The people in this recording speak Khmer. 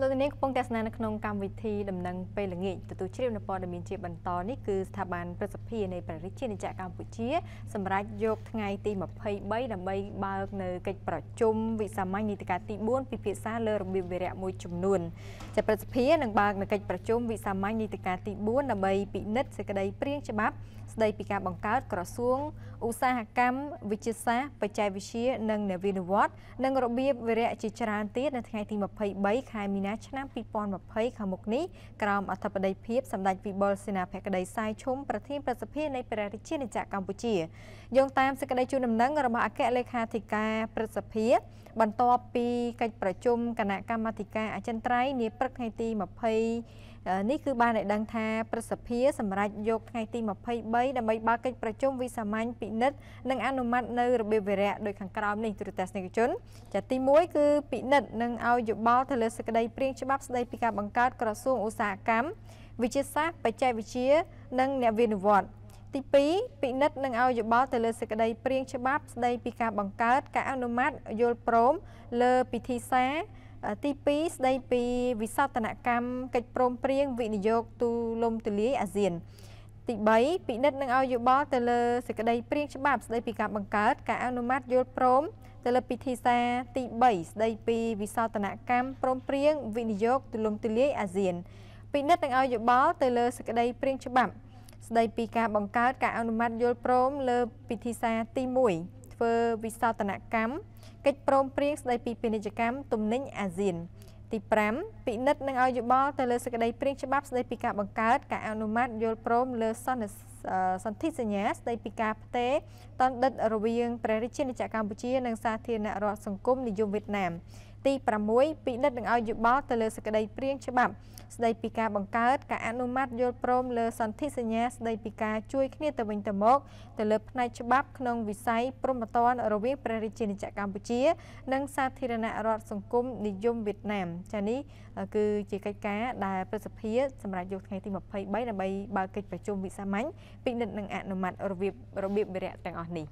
លោកនាងកំពុងទស្សនានៅក្នុងកម្មវិធីដំណឹងពេលល្ងាចទទួលជ្រាបនៅព័ត៌មានជាបន្តនេះគឺស្ថាប័នប្រសិទ្ធិនៃព្រះរាជាណាចក្រកម្ពុជាសម្រាប់យកថ្ងៃទី23ដើម្បីបើកនៅកិច្ចប្រជុំវិសាមញ្ញនីតិកាលទី4ពិភាក្សាលើរបៀបវិរៈមួយចំនួនចាប្រសិទ្ធិនឹងបើកនៅកិច្ចប្រជុំវិសាមញ្ញនីតិកាលទី4ដើម្បីពិនិត្យសេចក្តីព្រៀងច្បាប់ស្តីពីការបង្កើតក្រសួងឧស្សាហកម្មវិទ្យាសាស្ត្របច្ចេកវិទ្យានិងនវានុវត្តន៍និងរបៀបវិរៈជាច្រើនទៀតនៅថ្ងៃទី23ខែមីនាឆ្នាំ2020ខាងមុខនេះក្រោមអធិបតីភាពសម្ដេចវិបុលសេនាភក្តីសាយឈុំប្រធានប្រសិទ្ធិនៃព្រះរាជាណាចក្រកម្ពុជាយោងតាមសេចក្តីជូនដំណឹងរបស់អគ្គលេខាធិការប្រសិទ្ធិបន្ទាប់ពីកិច្ចប្រជុំគណៈកម្មាធិការអចិន្ត្រៃយ៍នាព្រឹកថ្ងៃទី20នេះគឺបានឲ្យដឹងថាប្រសិទ្ធិសម្រាប់យកថ្ងៃទី23ដើម្បីបើកកិច្ចប្រជុំវិសាមញ្ញពិនិត្យនិងអនុម័តនៅរបៀបវិរៈដោយខាងក្រោមនេះទូរទស្សនិកជនចាទី1គឺពិនិត្យនិងឲ្យយោបល់ទៅលើសេចក្តីព្រាងច្បាប់ស្តីពីការបង្កើតក្រសួងឧស្សាហកម្មវិទ្យាសាស្ត្របច្ចេកវិទ្យានិងអ្នកវិនិវត្តន៍ទី2ពិនិត្យនិងឲ្យយោបល់ទៅលើសេចក្តីព្រាងច្បាប់ស្តីពីការបង្កើតការអនុម័តយល់ព្រមលើពិធីសារទី2ស្ដីពីវិសោធនកម្មកិច្ចព្រមព្រៀងវិនិយោគទូលំទូលាយអាស៊ាន ទី3ពិនិត្យនឹងឲ្យយោបល់ទៅលើសេចក្តីព្រៀងច្បាប់ស្តីពីការបង្កើតការអនុម័តយល់ព្រមទៅលើពិធីសារទី3ស្តីពីវិសោធនកម្មព្រមព្រៀងវិនិយោគទូលំទូលាយអាស៊ានពិនិត្យនឹងឲ្យយោបល់ទៅលើសេចក្តីព្រៀងច្បាប់ ស្តីពីការបង្កើតការអនុម័តយល់ព្រមលើពិធីសារទី1ធ្វើវិសោធនកម្មកិច្ចព្រមព្រៀងស្តីពីពាណិជ្ជកម្មទំនិញអាស៊ាន ទី5ពិនិត្យនិងឲ្យយោបល់ទៅលើសេចក្តីព្រៀងច្បាប់ស្តីពីការបង្កើត ការអនុម័តយល់ព្រមលើសន្និ សន្ធិសញ្ញាស្តីពីការផ្ទេរតនដិតរវាងព្រះរាជាណាចក្រកម្ពុជានិងសាធារណរដ្ឋសង្គមនិយមវៀតណាមទី6ពិនិត្យនឹងឲ្យយោបល់ទៅលើសេចក្តីព្រៀងច្បាប់ស្តីពីការបង្កើតការអនុម័តយល់ព្រមលើសន្ធិសញ្ញាស្តីពីការជួយគ្នាទៅវិញទៅមកទៅលើផ្នែកច្បាប់ក្នុងវិស័យព្រំប្រទានរវាងព្រះរាជាណាចក្រកម្ពុជា និងសាធារណរដ្ឋសង្គមនិយមវៀតណាមចានេះគឺជាកិច្ចការដែលប្រសិទ្ធិសម្រាប់យកថ្ងៃទី23ដើម្បីបើកកិច្ចប្រជុំវិសាមញ្ញពិនិត្យនិងអនុម័តរបៀបរបៀបវិរៈទាំងអស់នេះ